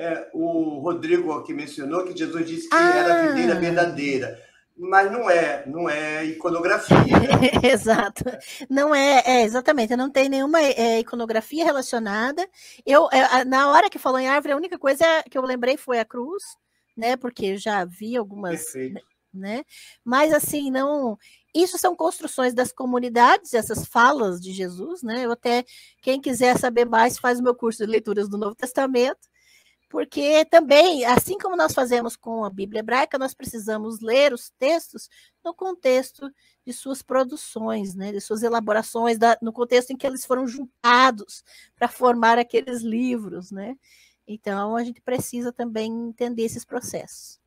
é, o Rodrigo aqui mencionou que Jesus disse que ah. era a videira verdadeira mas não é, não é iconografia. Né? Exato. Não é, é, exatamente, não tem nenhuma é, iconografia relacionada. Eu, é, na hora que falou em árvore, a única coisa que eu lembrei foi a cruz, né? Porque eu já vi algumas, Perfeito. né? Mas assim, não. Isso são construções das comunidades, essas falas de Jesus, né? Eu até, quem quiser saber mais, faz o meu curso de leituras do Novo Testamento porque também, assim como nós fazemos com a Bíblia hebraica, nós precisamos ler os textos no contexto de suas produções, né, de suas elaborações, da, no contexto em que eles foram juntados para formar aqueles livros, né? Então a gente precisa também entender esses processos.